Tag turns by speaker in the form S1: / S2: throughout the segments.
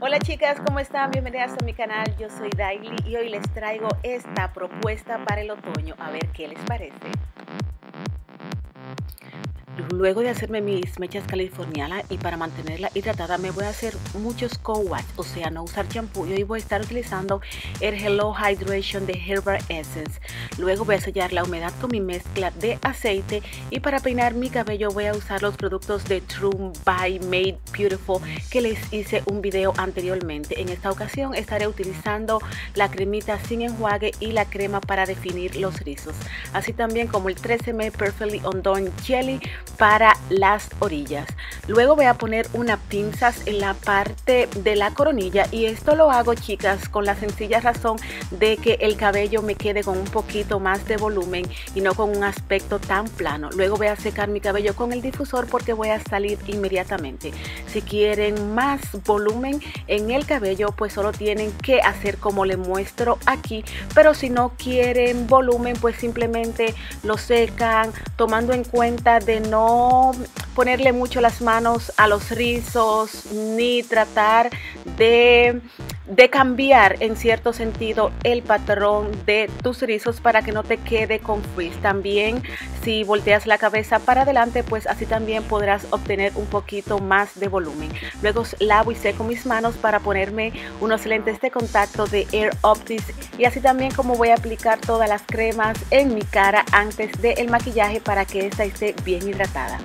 S1: Hola chicas, ¿cómo están? Bienvenidas a mi canal, yo soy Daily y hoy les traigo esta propuesta para el otoño, a ver qué les parece. Luego de hacerme mis mechas californianas y para mantenerla hidratada me voy a hacer muchos co-wash, o sea, no usar champú. Y voy a estar utilizando el Hello Hydration de Herbal Essence. Luego voy a sellar la humedad con mi mezcla de aceite y para peinar mi cabello voy a usar los productos de True by Made Beautiful que les hice un video anteriormente. En esta ocasión estaré utilizando la cremita sin enjuague y la crema para definir los rizos. Así también como el 13M Perfectly Undone Jelly para las orillas. Luego voy a poner unas pinzas en la parte de la coronilla y esto lo hago chicas con la sencilla razón de que el cabello me quede con un poquito más de volumen y no con un aspecto tan plano. Luego voy a secar mi cabello con el difusor porque voy a salir inmediatamente. Si quieren más volumen en el cabello pues solo tienen que hacer como le muestro aquí. Pero si no quieren volumen pues simplemente lo secan tomando en cuenta de no ponerle mucho las manos a los rizos ni tratar de, de, cambiar en cierto sentido el patrón de tus rizos para que no te quede con frizz. También si volteas la cabeza para adelante pues así también podrás obtener un poquito más de volumen. Luego lavo y seco mis manos para ponerme unos lentes de contacto de Air Optics y así también como voy a aplicar todas las cremas en mi cara antes del maquillaje para que esta esté bien hidratada.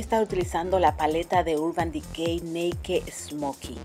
S1: Voy a estar utilizando la paleta de Urban Decay Naked Smoky.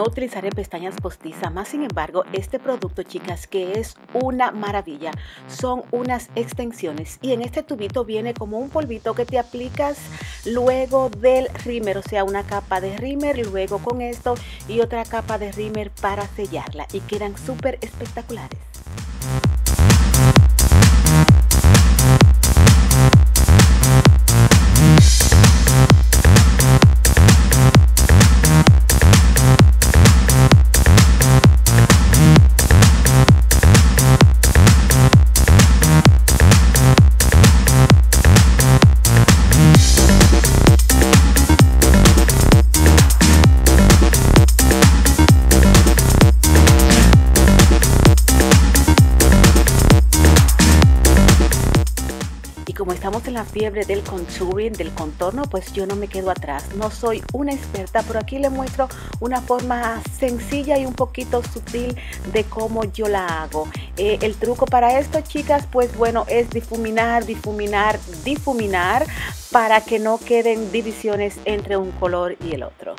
S1: No utilizaré pestañas postizas, más sin embargo, este producto, chicas, que es una maravilla, son unas extensiones. Y en este tubito viene como un polvito que te aplicas luego del rímer, o sea, una capa de rímer, luego con esto y otra capa de rímer para sellarla. Y quedan súper espectaculares. Estamos en la fiebre del contouring, del contorno, pues yo no me quedo atrás. No soy una experta, pero aquí le muestro una forma sencilla y un poquito sutil de cómo yo la hago. Eh, el truco para esto, chicas, pues bueno, es difuminar, difuminar, difuminar para que no queden divisiones entre un color y el otro.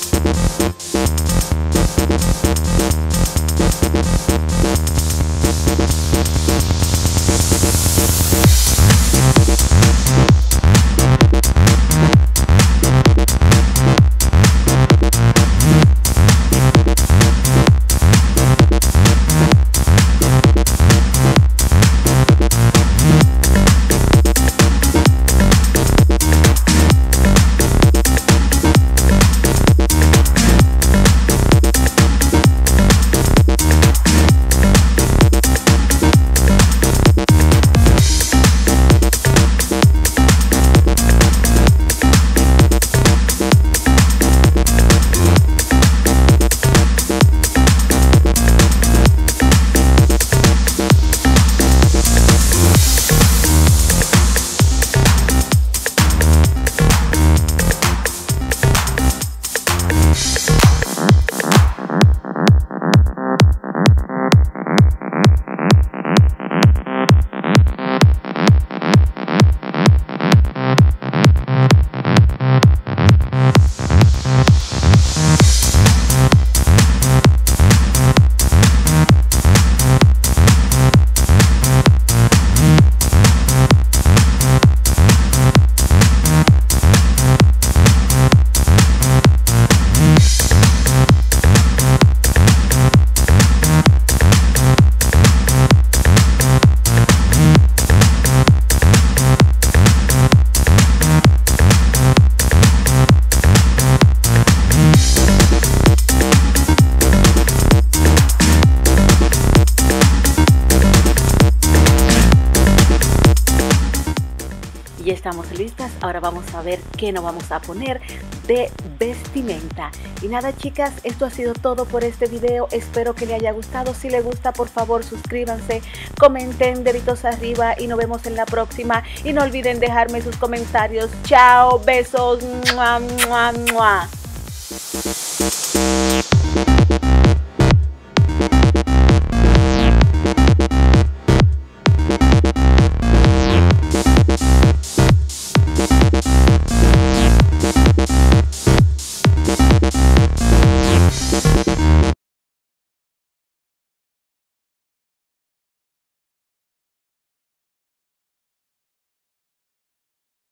S1: Thank estamos listas, ahora vamos a ver qué nos vamos a poner de vestimenta. Y nada chicas, esto ha sido todo por este video, espero que le haya gustado, si le gusta por favor suscríbanse, comenten deditos arriba y nos vemos en la próxima. Y no olviden dejarme sus comentarios, chao, besos.